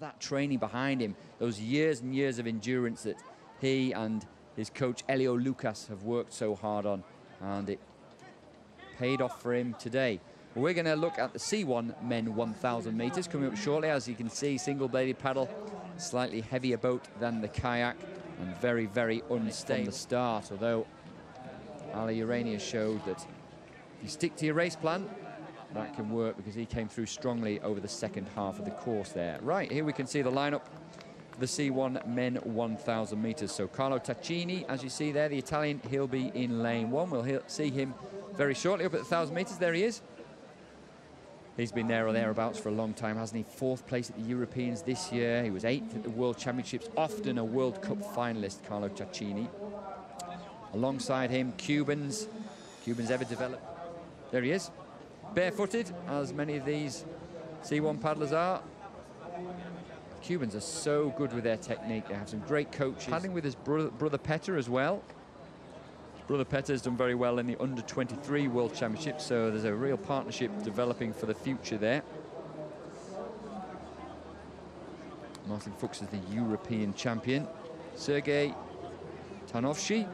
that training behind him, those years and years of endurance that he and his coach Elio Lucas have worked so hard on, and it paid off for him today. We're going to look at the C1 men 1,000 meters coming up shortly. As you can see, single-bladed paddle, slightly heavier boat than the kayak, and very, very unstable from the start. Although Ali Urania showed that if you stick to your race plan, that can work because he came through strongly over the second half of the course there. Right, here we can see the lineup the C1 men 1,000 metres. So Carlo Tacchini, as you see there, the Italian, he'll be in lane one. We'll see him very shortly up at the 1,000 metres. There he is. He's been there or thereabouts for a long time, hasn't he? Fourth place at the Europeans this year. He was eighth at the World Championships, often a World Cup finalist, Carlo Tacchini. Alongside him, Cubans. Cubans ever developed. There he is. Barefooted, as many of these C1 paddlers are. Cubans are so good with their technique. They have some great coaches. Paddling with his brother, brother Petter as well. Brother Petter has done very well in the under-23 World Championship, so there's a real partnership developing for the future there. Martin Fuksa is the European champion. Sergei Tarnovschi.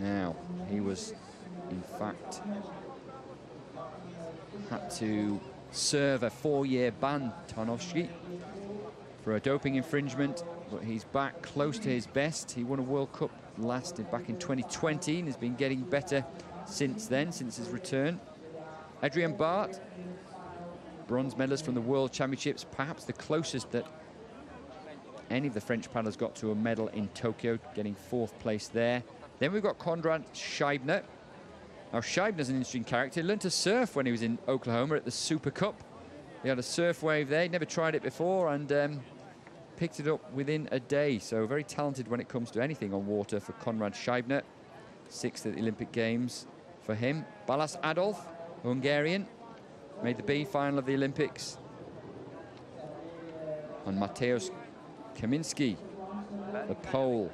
Now, he was, in fact, had to serve a four-year ban, Tarnovschi, for a doping infringement but he's back close to his best. He won a World Cup last back in 2020 and has been getting better since then, since his return. Adrien Bart, bronze medalist from the World Championships, perhaps the closest that any of the French paddlers got to a medal in Tokyo, getting fourth place there. Then we've got Conrad Scheibner. Now, Scheibner's an interesting character. He learned to surf when he was in Oklahoma at the Super Cup. He had a surf wave there. He'd never tried it before, and um, picked it up within a day. So very talented when it comes to anything on water for Conrad Scheibner. Sixth at the Olympic Games for him. Balázs Adolf, Hungarian, made the B final of the Olympics. And Mateusz Kaminski, the Pole,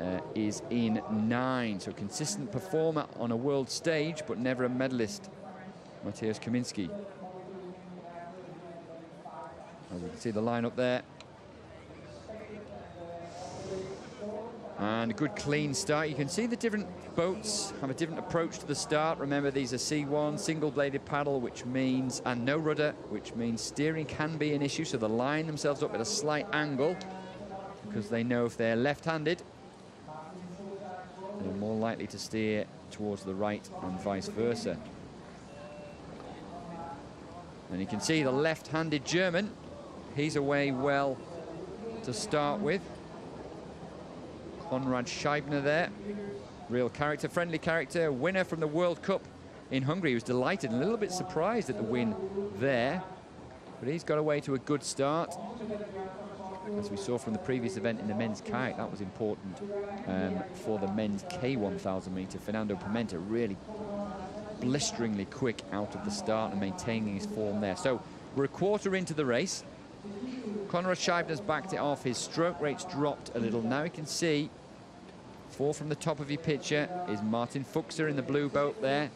uh, is in nine. So consistent performer on a world stage, but never a medalist. Mateusz Kaminski. As you can see the lineup there. And a good clean start. You can see the different boats have a different approach to the start. Remember, these are C1, single-bladed paddle, which means, and no rudder, which means steering can be an issue. So they line themselves up at a slight angle because they know if they're left-handed, they're more likely to steer towards the right and vice versa. And you can see the left-handed German He's away well to start with. Conrad Scheibner there. Real character, friendly character, winner from the World Cup in Hungary. He was delighted and a little bit surprised at the win there. But he's got away to a good start. As we saw from the previous event in the men's kayak, that was important um, for the men's K1000 meter. Fernando Pimenta really blisteringly quick out of the start and maintaining his form there. So we're a quarter into the race. Konrad Scheibner's backed it off. His stroke rate's dropped a little. Now you can see, four from the top of your picture is Martin Fuksa in the blue boat there.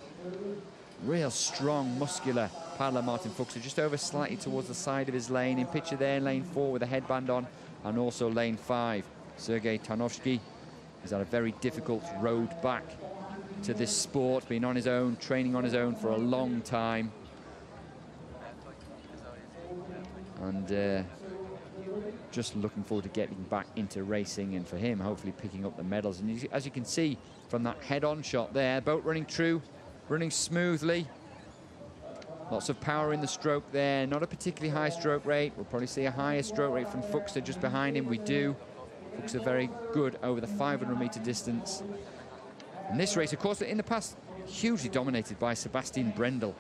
Real strong, muscular paddler Martin Fuksa, just over slightly towards the side of his lane. In picture there, lane four with a headband on, and also lane five. Sergei Tarnovschi has had a very difficult road back to this sport, been on his own, training on his own for a long time. And uh, just looking forward to getting back into racing and for him, hopefully picking up the medals. And as you can see from that head-on shot there, boat running true, running smoothly. Lots of power in the stroke there. Not a particularly high stroke rate. We'll probably see a higher stroke rate from Fuksa just behind him. We do. Fuksa very good over the 500 meter distance. And this race, of course, in the past, hugely dominated by Sebastian Brendel.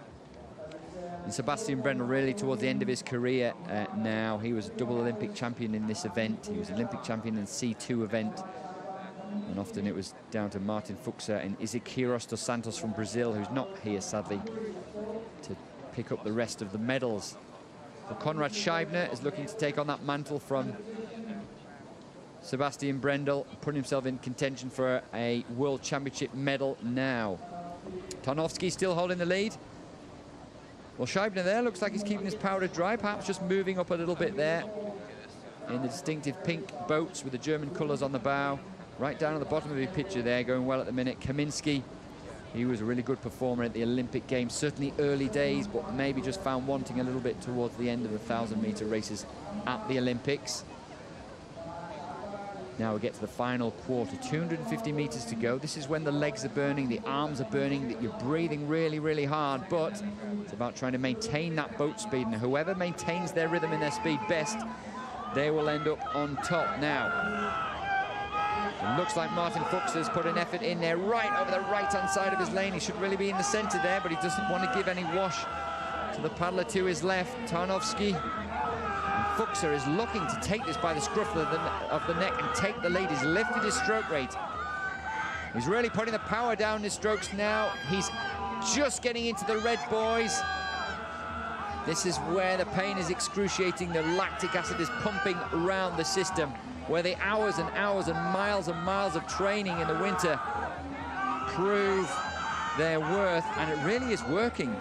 And Sebastian Brendel really towards the end of his career uh, now. He was a double Olympic champion in this event. He was Olympic champion in the C2 event. And often it was down to Martin Fuksa and Isaquias Queiroz dos Santos from Brazil, who's not here, sadly, to pick up the rest of the medals. But Conrad Scheibner is looking to take on that mantle from Sebastian Brendel, putting himself in contention for a World Championship medal now. Tarnovschi still holding the lead. Well, Scheibner there looks like he's keeping his powder dry, perhaps just moving up a little bit there in the distinctive pink boats with the German colours on the bow. Right down at the bottom of the picture there, going well at the minute. Kaminski, he was a really good performer at the Olympic Games, certainly early days, but maybe just found wanting a little bit towards the end of the 1,000 metre races at the Olympics. Now we get to the final quarter, 250 metres to go. This is when the legs are burning, the arms are burning, that you're breathing really, really hard, but it's about trying to maintain that boat speed, and whoever maintains their rhythm and their speed best, they will end up on top. Now, it looks like Martin Fuksa has put an effort in there right over the right-hand side of his lane. He should really be in the centre there, but he doesn't want to give any wash to the paddler to his left, Tarnovschi. Fuksa is looking to take this by the scruff of the, of the neck and take the lead. He's lifted his stroke rate. He's really putting the power down his strokes now. He's just getting into the red boys. This is where the pain is excruciating. The lactic acid is pumping around the system, where the hours and hours and miles and miles of training in the winter prove their worth, and it really is working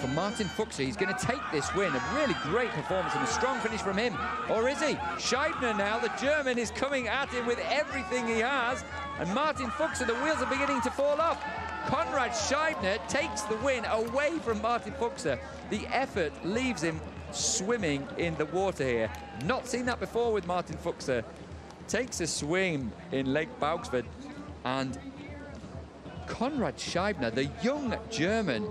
for Martin Fuksa. He's going to take this win. A really great performance and a strong finish from him. Or is he? Scheibner now, the German, is coming at him with everything he has. And Martin Fuksa, the wheels are beginning to fall off. Conrad Scheibner takes the win away from Martin Fuksa. The effort leaves him swimming in the water here. Not seen that before with Martin Fuksa. Takes a swim in Lake Bagsværd and Conrad Scheibner, the young German,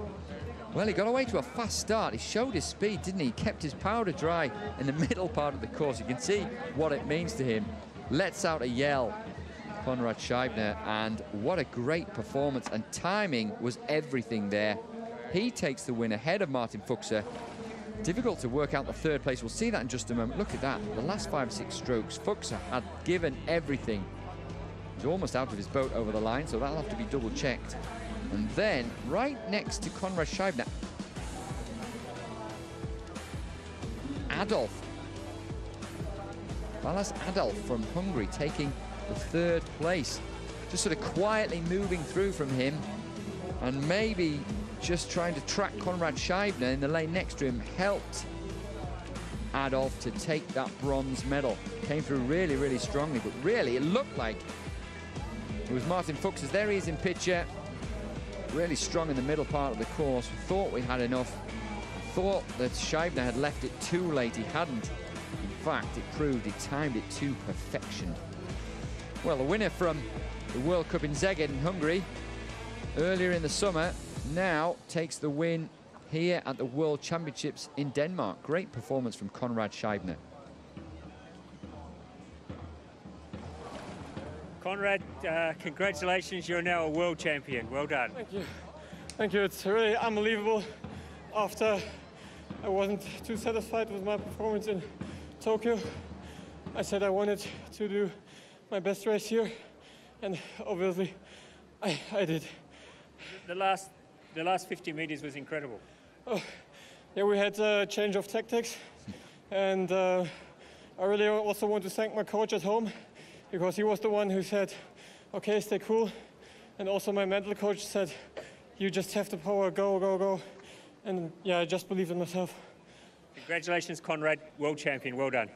well, he got away to a fast start. He showed his speed, didn't he? He kept his powder dry in the middle part of the course. You can see what it means to him. Lets out a yell, Conrad Scheibner, and what a great performance. And timing was everything there. He takes the win ahead of Martin Fuksa. Difficult to work out the third place. We'll see that in just a moment. Look at that. The last five, six strokes, Fuksa had given everything. He's almost out of his boat over the line, so that'll have to be double checked. And then, right next to Conrad Scheibner, Adolf. Balázs Adolf from Hungary taking the third place. Just sort of quietly moving through from him and maybe just trying to track Conrad Scheibner in the lane next to him helped Adolf to take that bronze medal. Came through really, really strongly, but really it looked like it was Martin Fuksa. There he is in picture really strong in the middle part of the course. Thought we had enough. Thought that Scheibner had left it too late. He hadn't. In fact, it proved he timed it to perfection. Well, the winner from the World Cup in Szeged in Hungary earlier in the summer now takes the win here at the World Championships in Denmark. Great performance from Conrad Scheibner. Conrad, uh, congratulations, you're now a world champion. Well done. Thank you. Thank you. It's really unbelievable. After I wasn't too satisfied with my performance in Tokyo, I said I wanted to do my best race here, and obviously I, I did. The last, the last 50 meters was incredible. Oh, yeah, we had a change of tactics, and uh, I really also want to thank my coach at home because he was the one who said, okay, stay cool. And also my mental coach said, you just have the power, go, go, go. And yeah, I just believe in myself. Congratulations, Conrad, world champion, well done.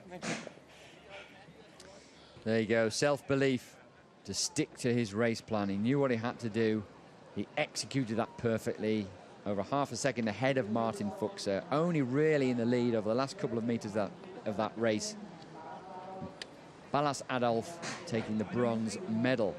There you go, self-belief to stick to his race plan. He knew what he had to do. He executed that perfectly. Over half a second ahead of Martin Fuksa, only really in the lead over the last couple of meters that, of that race. Balázs Adolf taking the bronze medal.